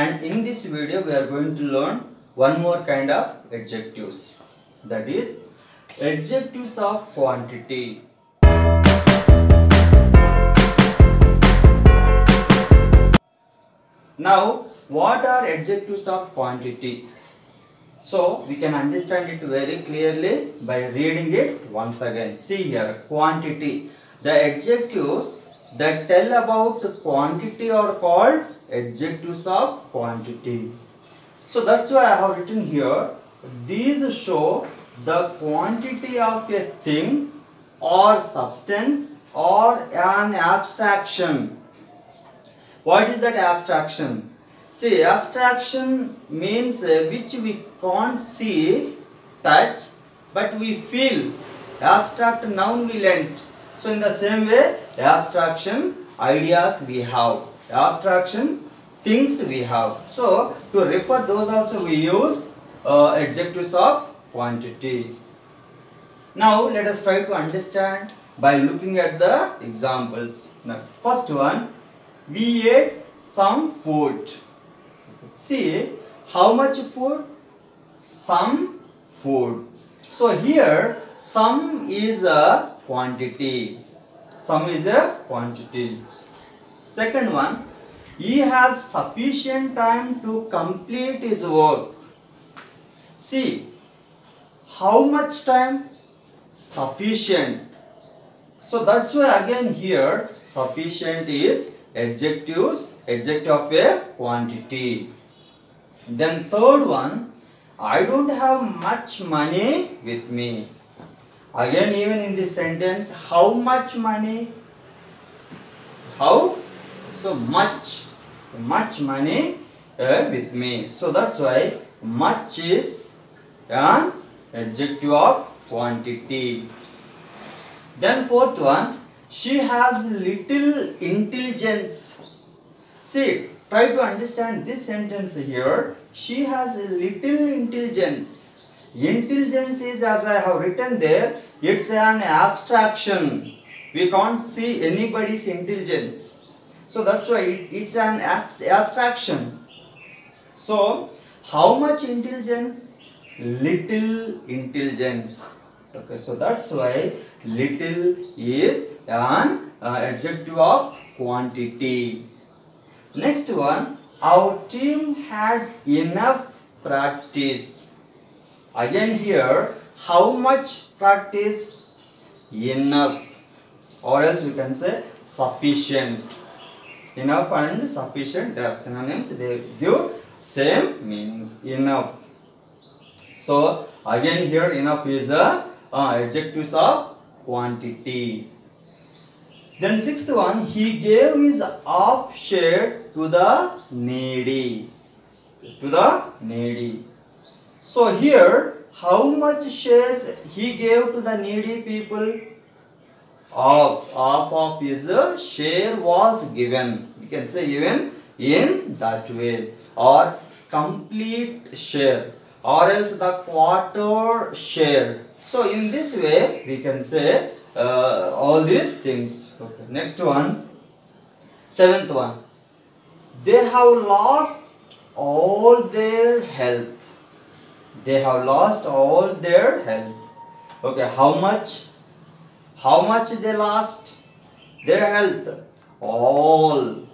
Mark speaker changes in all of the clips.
Speaker 1: and in this video we are going to learn one more kind of adjectives. That is adjectives of quantity. Now what are adjectives of quantity? So we can understand it very clearly by reading it once again. See here quantity. The adjectives that tell about quantity are called adjectives of quantity. So that's why i have written here these show the quantity of a thing or substance or an abstraction. What is that abstraction? See abstraction means uh, which we can't see touch but we feel. Abstract noun we learnt so in the same way abstraction ideas we have abstraction things we have. So to refer those also we use uh, adjectives of quantity. Now let us try to understand by looking at the examples. Now first one we ate some food. See how much food? Some food. So here some is a quantity. Some is a quantity. Second one he has sufficient time to complete his work. See how much time? Sufficient. So that's why again here sufficient is adjectives adjective of a quantity. Then third one i don't have much money with me again even in this sentence how much money? How? So much much money uh, with me. So that's why much is an adjective of quantity. Then fourth one she has little intelligence. See try to understand this sentence here. She has little intelligence intelligence is as i have written there it's an abstraction. We can't see anybody's intelligence. So that's why it, it's an ab- abstraction. So how much intelligence? Little intelligence. Okay so that's why little is an uh, adjective of quantity. Next one our team had enough practice again here how much practice? Enough. Or else we can say sufficient. Enough and sufficient they are synonyms. They give same meanings. Enough. So again here enough is a uh, adjectives of quantity. Then sixth one he gave his half share to the needy. To the needy so here how much share he gave to the needy people? Half half of his share was given. We can say even in that way. Or complete share. Or else the quarter share. So in this way we can say uh, all these things. Okay next one. Seventh one. They have lost all their health they have lost all their health. Okay how much? How much they lost? Their health. All.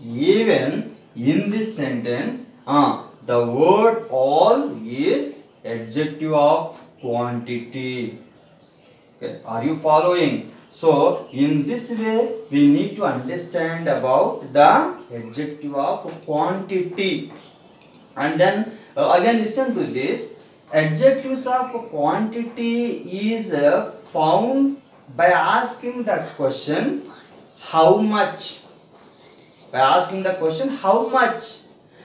Speaker 1: Even in this sentence uh, the word all is adjective of quantity. Okay are you following? So in this way we need to understand about the adjective of quantity. And then uh, again listen to this. Adjectives of quantity is uh, found by asking the question how much? By asking the question how much?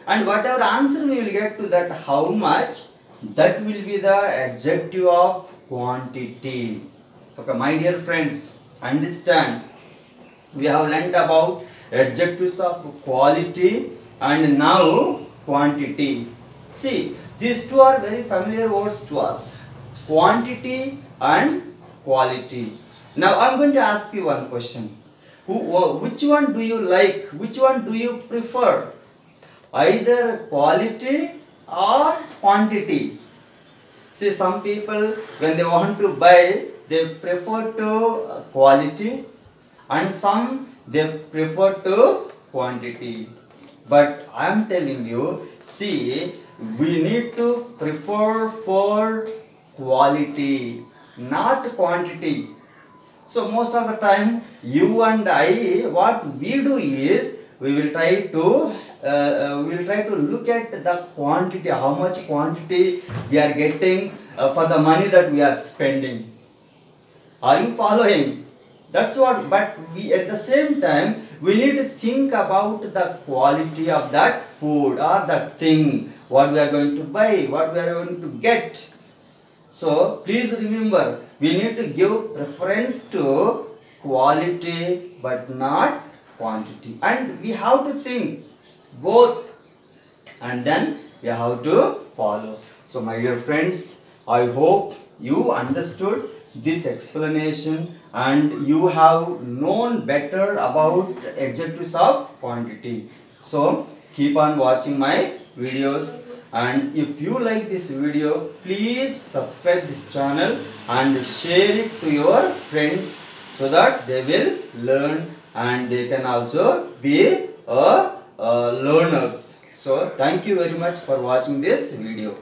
Speaker 1: And whatever answer we will get to that how much that will be the adjective of quantity. Okay my dear friends understand. We have learnt about adjectives of quality and now quantity see these two are very familiar words to us. Quantity and quality. Now i'm going to ask you one question. Who, which one do you like? Which one do you prefer? Either quality or quantity. See some people when they want to buy they prefer to uh, quality and some they prefer to quantity. But i am telling you see we need to prefer for quality not quantity. So most of the time you and i what we do is we will try to uh, uh, we will try to look at the quantity how much quantity we are getting uh, for the money that we are spending. Are you following that's what but we at the same time we need to think about the quality of that food or that thing what we are going to buy what we are going to get. So please remember we need to give preference to quality but not quantity. And we have to think both. And then we have to follow. So my dear friends i hope you understood this explanation and you have known better about adjectives of quantity. So keep on watching my videos and if you like this video please subscribe this channel and share it to your friends so that they will learn and they can also be a, uh learners. So thank you very much for watching this video